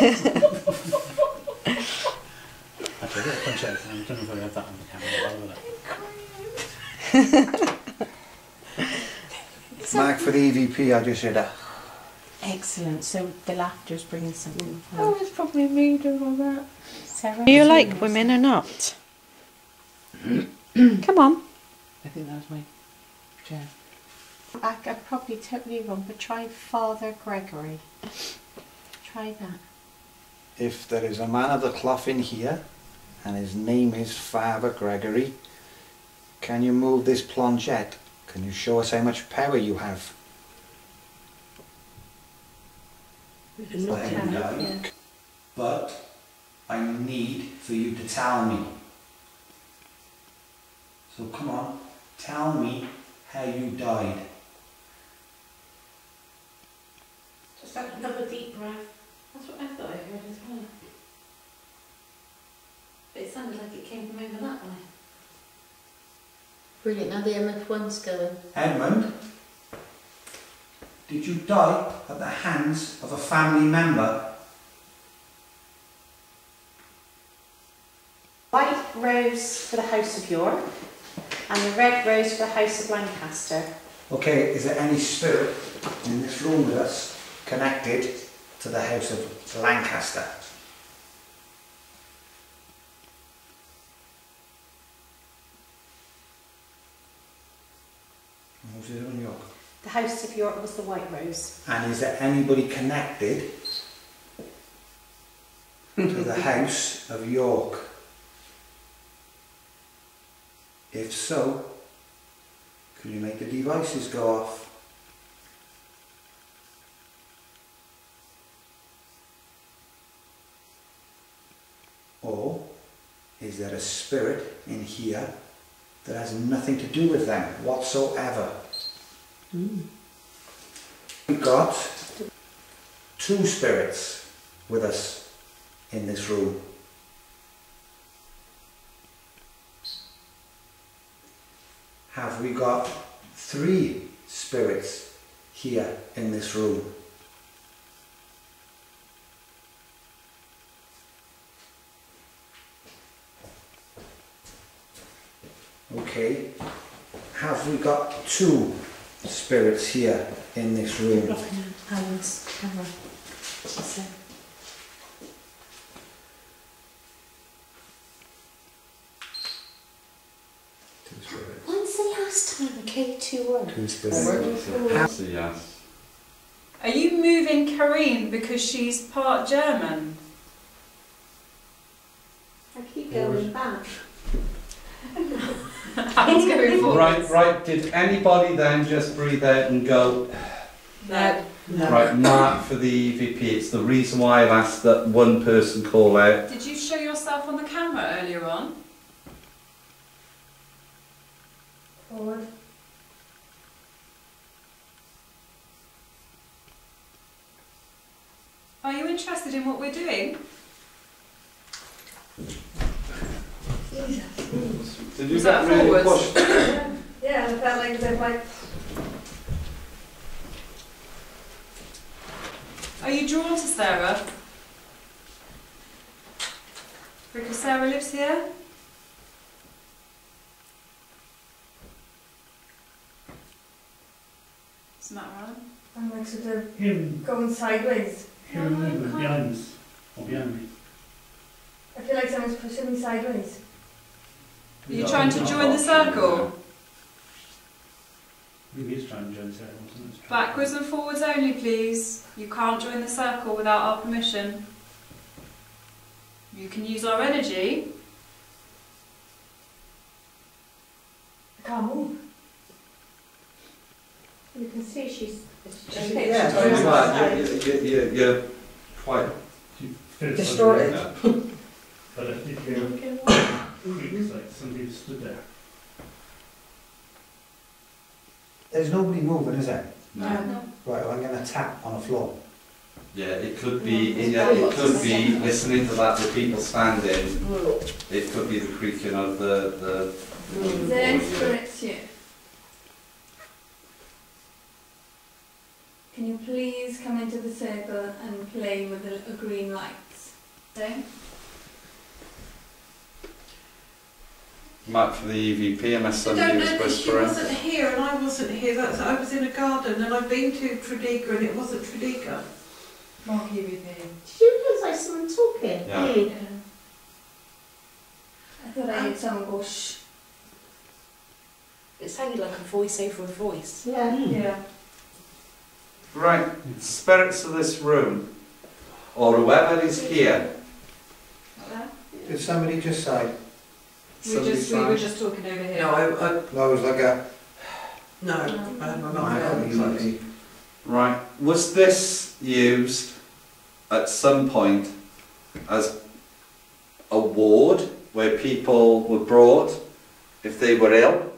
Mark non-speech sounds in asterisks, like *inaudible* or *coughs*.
Actually, get a punch out. I don't know if I have that on the camera. but I'll have. Mark for the EVP, I just said that. Excellent. So the laughter's bringing something. Oh, it's probably me doing all that. Sarah, Do you like women or not? *clears throat* Come on. I think that was my chair. I, I'm probably totally wrong, but try Father Gregory. Try that. If there is a man of the cloth in here, and his name is Father Gregory, can you move this planchette? Can you show us how much power you have? Look at it, yeah. But I need for you to tell me. So come on, tell me how you died. Just have another deep breath. That's what I thought I heard as well. But it sounded like it came from over that way. Brilliant, now the MF1's going. Edmund, did you die at the hands of a family member? White rose for the House of York, and the red rose for the House of Lancaster. Okay, is there any spirit in this room with us connected to the House of Lancaster? What was it on York? The House of York was the white rose. And is there anybody connected to the *laughs* House of York? If so, can you make the devices go off? Or is there a spirit in here that has nothing to do with them whatsoever? Hmm. We've got two spirits with us in this room. Have we got three spirits here in this room? Okay. Have we got two spirits here in this room? Blocking Alan's camera. She said. Two spirits. When's the last time I gave two words? Two spirits. That's yes. Are you moving Karine because she's part German? I keep going back. *laughs* I was going forward. Right, right. Did anybody then just breathe out and go, No. right, mark for the EVP? It's the reason why I've asked that one person call out. Did you show yourself on the camera earlier on? Forward. Are you interested in what we're doing? Did Was that forwards? *coughs* Yeah, I felt like they're like, Are you drawn to Sarah? Because Sarah lives here? Isn't that right? I'm like sort of Him, going sideways. him movement behind us, or behind me. I feel like someone's pushing me sideways. Are you trying to join the circle? Maybe he's trying to join the circle. Backwards and forwards only, please. You can't join the circle without our permission. You can use our energy. I can't move. You can see she's. Yeah, Going you are. outside. You're, you're, you're, you're quite. Feels Distorted. *laughs* like- But if if you, it looks like somebody stood there. There's nobody moving, is there? No. Right, well, I'm going to tap on the floor. Yeah, it could be. Yeah, it could be listening to that with people standing. Mm. It could be the creaking of the the. Mm. Is there any spirits here? Can you please come into the circle and play with the little green lights? Okay? Mark for the EVP unless I don't was know because she wasn't here and I wasn't here. That's I was in a garden and I've been to Tredegar and it wasn't Tredegar. Mark EVP. Did you realise I saw them talking? Yeah. Yeah. I thought I um, heard someone go shh. It sounded like a voice over a voice. Yeah. Hmm. Yeah. Right, spirits of this room, or whoever is here. Did somebody just say? We just, we were just talking over here. No, I, I No, it was like a... no, I had my mouth Right, very closed. easy. Right, was this used at some point as a ward where people were brought if they were ill?